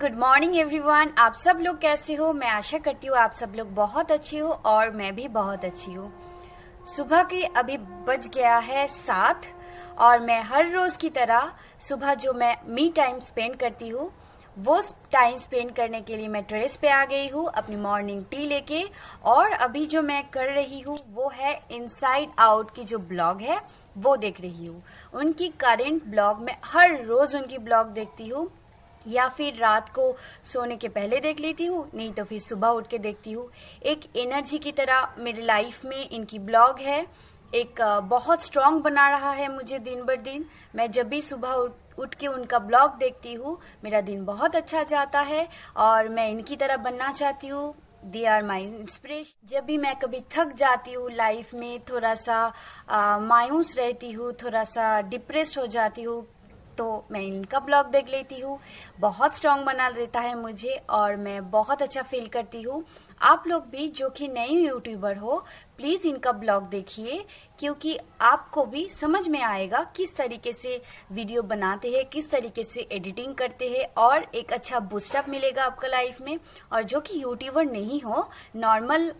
Good morning everyone आप सब लोग कैसे हो? मैं आशा करती हूँ आप सब लोग बहुत अच्छे हो और मैं भी बहुत अच्छी हूँ। सुबह के अभी बज गया है सात और मैं हर रोज की तरह सुबह जो मैं मी टाइम स्पेंड करती हूँ, वो टाइम स्पेंड करने के लिए मैं टेरेस पे आ गई हूँ, अपनी मॉर्निंग टी लेके और अभी जो मैं कर रही हूँ, वो है इनसाइड आउट की जो ब्लॉग है, वो देख रही हूँ। उनकी करेंट ब्लॉग मैं हर रोज उनकी ब्लॉग देखती हूँ। या फिर रात को सोने के पहले देख लेती हूँ, नहीं तो फिर सुबह उठ के देखती हूँ। एक एनर्जी की तरह मेरी लाइफ में इनकी ब्लॉग है। एक बहुत स्ट्रांग बना रहा है मुझे दिन ब दिन। मैं जब भी सुबह उठ उठ के उनका ब्लॉग देखती हूँ, मेरा दिन बहुत अच्छा जाता है और मैं इनकी तरह बनना चाहती हूँ। दे आर माई इंस्पिरेशन जब भी मैं कभी थक जाती हूँ लाइफ में, थोड़ा सा मायूस रहती हूँ, थोड़ा सा डिप्रेस्ड हो जाती हूँ तो मैं इनका ब्लॉग देख लेती हूँ। बहुत स्ट्रांग बना देता है मुझे और मैं बहुत अच्छा फील करती हूँ। आप लोग भी जो कि नए यूट्यूबर हो प्लीज़ इनका ब्लॉग देखिए। क्योंकि आपको भी समझ में आएगा किस तरीके से वीडियो बनाते हैं, किस तरीके से एडिटिंग करते हैं और एक अच्छा बूस्टअप मिलेगा आपका लाइफ में। और जो कि यूट्यूबर नहीं हो नॉर्मल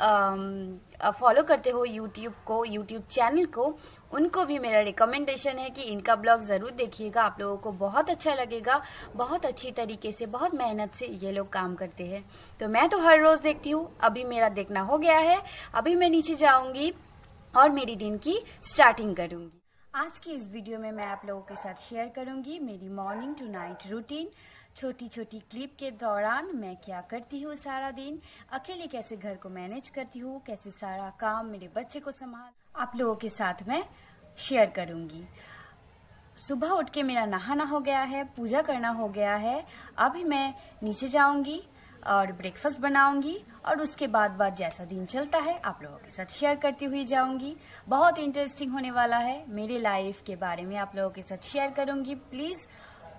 फॉलो करते हो यूट्यूब को यूट्यूब चैनल को, उनको भी मेरा रिकमेंडेशन है कि इनका ब्लॉग ज़रूर देखिएगा। आप लोगों को बहुत अच्छा लगेगा, बहुत अच्छी तरीके से, बहुत मेहनत से ये लोग काम करते हैं। तो मैं तो हर रोज देखती हूँ, अभी मेरा देखना हो गया है, अभी मैं नीचे जाऊँगी। और मेरी दिन की स्टार्टिंग करूँगी। आज की इस वीडियो में मैं आप लोगों के साथ शेयर करूँगी मेरी मॉर्निंग टू नाइट रूटीन छोटी छोटी क्लिप के दौरान मैं क्या करती हूँ सारा दिन? अकेले कैसे घर को मैनेज करती हूँ? कैसे सारा काम मेरे बच्चे को संभाल? आप लोगों के साथ मैं शेयर करूँगी। सुबह उठ के मेरा नहाना हो गया है, पूजा करना हो गया है। अभी मैं नीचे जाऊँगी। और ब्रेकफास्ट बनाऊँगी और उसके बाद बाद जैसा दिन चलता है, आप लोगों के साथ शेयर करती हुई जाऊँगी। बहुत इंटरेस्टिंग होने वाला है। मेरे लाइफ के बारे में आप लोगों के साथ शेयर करूँगी। प्लीज़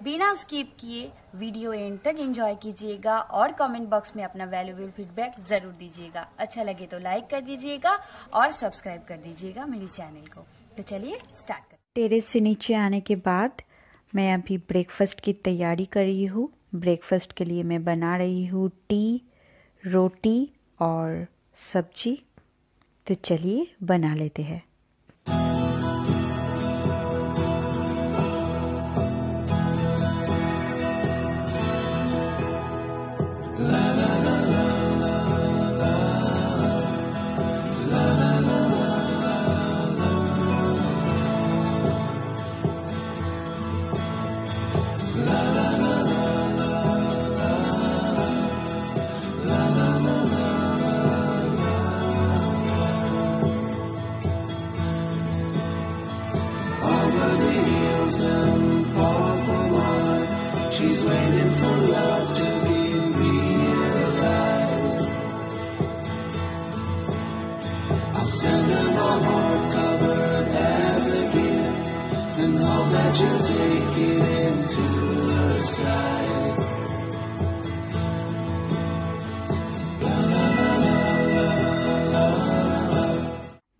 बिना स्किप किए वीडियो एंड तक एंजॉय कीजिएगा और कमेंट बॉक्स में अपना वैल्यूबल फीडबैक ज़रूर दीजिएगा। अच्छा लगे तो लाइक कर दीजिएगा और सब्सक्राइब कर दीजिएगा मेरी चैनल को। तो चलिए स्टार्ट कर टेरेस से नीचे आने के बाद मैं अभी ब्रेकफास्ट की तैयारी कर रही हूँ। ब्रेकफास्ट के लिए मैं बना रही हूँ टी, रोटी और सब्ज़ी। तो चलिए बना लेते हैं।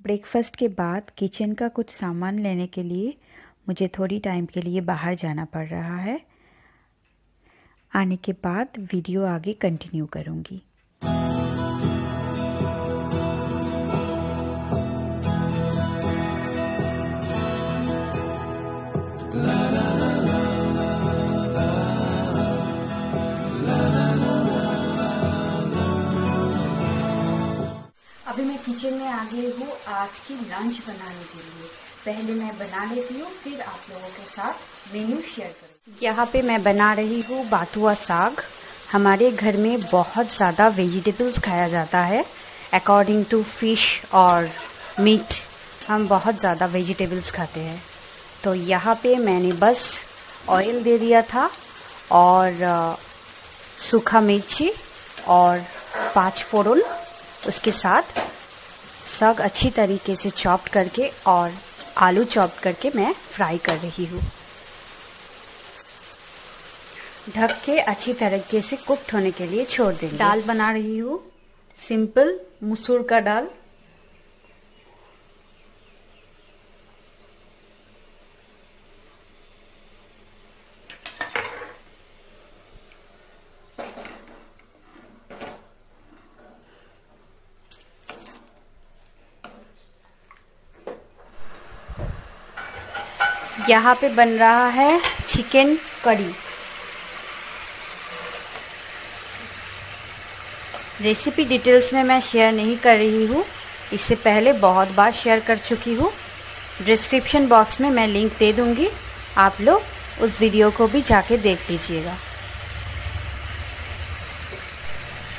ब्रेकफास्ट के बाद किचन का कुछ सामान लेने के लिए मुझे थोड़ी टाइम के लिए बाहर जाना पड़ रहा है। आने के बाद वीडियो आगे कंटिन्यू करूँगी। किचन में आ गई हूँ आज की लंच बनाने के लिए। पहले मैं बना लेती हूँ, फिर आप लोगों के साथ मेन्यू शेयर करूँगी यहाँ पे मैं बना रही हूँ बाथुआ साग। हमारे घर में बहुत ज़्यादा वेजिटेबल्स खाया जाता है। अकॉर्डिंग टू फ़िश और मीट हम बहुत ज़्यादा वेजिटेबल्स खाते हैं। तो यहाँ पे मैंने बस ऑयल दे दिया था और सूखा मिर्ची और पाँच फोरन उसके साथ साग अच्छी तरीके से चॉप करके और आलू चॉप करके मैं फ्राई कर रही हूँ। ढक के अच्छी तरीके से कुक्ड होने के लिए छोड़ देंगे। दाल बना रही हूँ। सिंपल मसूर का दाल। यहाँ पे बन रहा है चिकन करी। रेसिपी डिटेल्स में मैं शेयर नहीं कर रही हूँ। इससे पहले बहुत बार शेयर कर चुकी हूँ। डिस्क्रिप्शन बॉक्स में मैं लिंक दे दूँगी। आप लोग उस वीडियो को भी जाके देख लीजिएगा।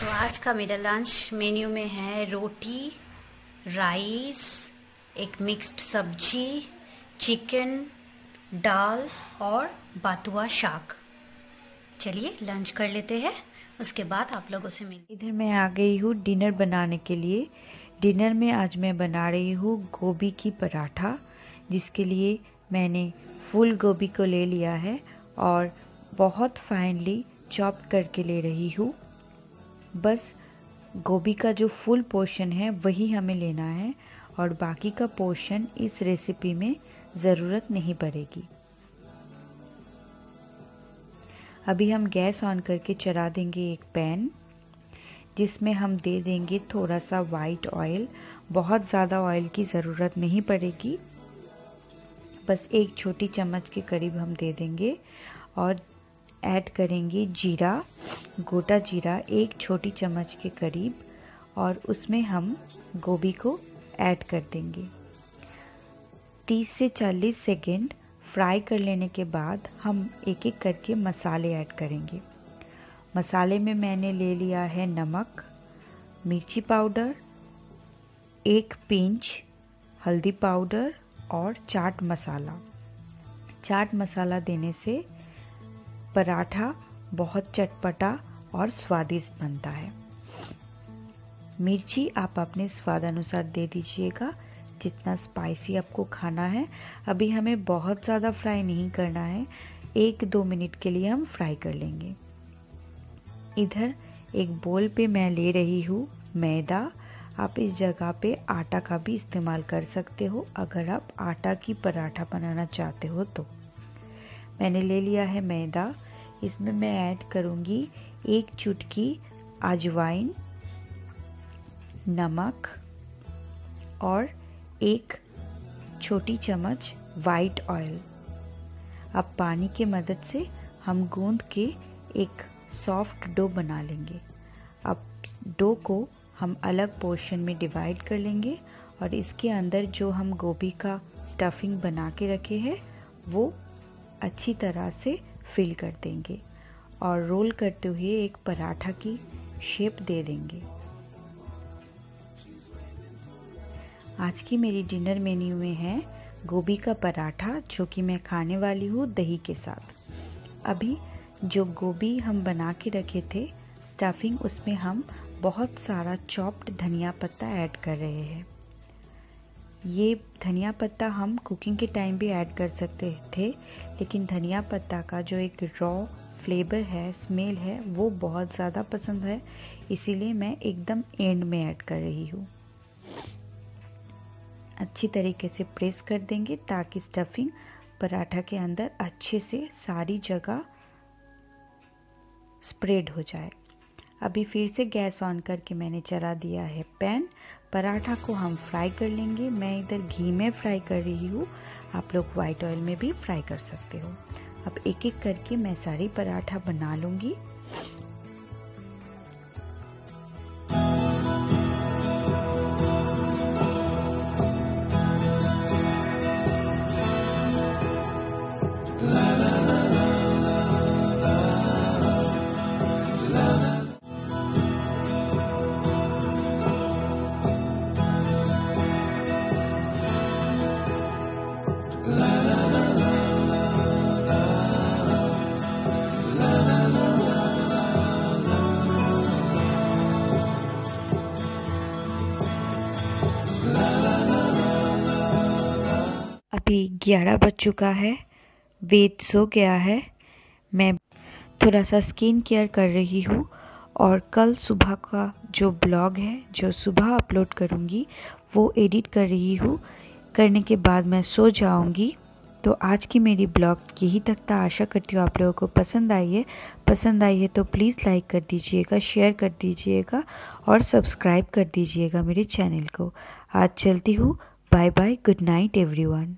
तो आज का मेरा लंच मेन्यू में है रोटी राइस एक मिक्स्ड सब्ज़ी चिकन दाल और बातुआ शाक। चलिए लंच कर लेते हैं। उसके बाद आप लोगों से मिल इधर मैं आ गई हूँ डिनर बनाने के लिए। डिनर में आज मैं बना रही हूँ गोभी की पराठा, जिसके लिए मैंने फुल गोभी को ले लिया है और बहुत फाइनली चॉप करके ले रही हूँ। बस गोभी का जो फुल पोर्शन है, वही हमें लेना है और बाकी का पोर्शन इस रेसिपी में ज़रूरत नहीं पड़ेगी। अभी हम गैस ऑन करके चला देंगे एक पैन, जिसमें हम दे देंगे थोड़ा सा वाइट ऑयल बहुत ज़्यादा ऑयल की ज़रूरत नहीं पड़ेगी। बस एक छोटी चम्मच के करीब हम दे देंगे और ऐड करेंगे जीरा, गोटा जीरा एक छोटी चम्मच के करीब और उसमें हम गोभी को ऐड कर देंगे। 30 से 40 सेकेंड फ्राई कर लेने के बाद हम एक एक करके मसाले ऐड करेंगे। मसाले में मैंने ले लिया है नमक, मिर्ची पाउडर, एक पिंच हल्दी पाउडर और चाट मसाला। चाट मसाला देने से पराठा बहुत चटपटा और स्वादिष्ट बनता है। मिर्ची आप अपने स्वाद अनुसार दे दीजिएगा। जितना स्पाइसी आपको खाना है, अभी हमें बहुत ज़्यादा फ्राई नहीं करना है। एक दो मिनट के लिए हम फ्राई कर लेंगे। इधर एक बोल पे मैं ले रही हूँ मैदा। आप इस जगह पे आटा का भी इस्तेमाल कर सकते हो, अगर आप आटा की पराठा बनाना चाहते हो तो। मैंने ले लिया है मैदा। इसमें मैं ऐड करूँगी एक चुटकी अजवाइन, नमक और एक छोटी चम्मच वाइट ऑयल अब पानी के मदद से हम गूंद के एक सॉफ्ट डो बना लेंगे। अब डो को हम अलग पोर्शन में डिवाइड कर लेंगे और इसके अंदर जो हम गोभी का स्टफिंग बना के रखे हैं, वो अच्छी तरह से फिल कर देंगे और रोल करते हुए एक पराठा की शेप दे देंगे। आज की मेरी डिनर मेन्यू में है गोभी का पराठा, जो कि मैं खाने वाली हूँ दही के साथ। अभी जो गोभी हम बना के रखे थे स्टफिंग उसमें हम बहुत सारा चॉप्ड धनिया पत्ता ऐड कर रहे हैं। ये धनिया पत्ता हम कुकिंग के टाइम भी ऐड कर सकते थे, लेकिन धनिया पत्ता का जो एक रॉ फ्लेवर है स्मेल है, वो बहुत ज़्यादा पसंद है, इसीलिए मैं एकदम एंड में ऐड कर रही हूँ। अच्छी तरीके से प्रेस कर देंगे ताकि स्टफिंग पराठा के अंदर अच्छे से सारी जगह स्प्रेड हो जाए। अभी फिर से गैस ऑन करके मैंने चला दिया है पैन। पराठा को हम फ्राई कर लेंगे। मैं इधर घी में फ्राई कर रही हूँ। आप लोग वाइट ऑयल में भी फ्राई कर सकते हो। अब एक एक करके मैं सारी पराठा बना लूँगी। ग्यारह बज चुका है। वेद सो गया है। मैं थोड़ा सा स्किन केयर कर रही हूँ और कल सुबह का जो ब्लॉग है, जो सुबह अपलोड करूँगी, वो एडिट कर रही हूँ। करने के बाद मैं सो जाऊँगी। तो आज की मेरी ब्लॉग यही तक था। आशा करती हूँ आप लोगों को पसंद आई है। पसंद आई है तो प्लीज़ लाइक कर दीजिएगा शेयर कर दीजिएगा और सब्सक्राइब कर दीजिएगा मेरे चैनल को। आज चलती हूँ। Bye bye good night everyone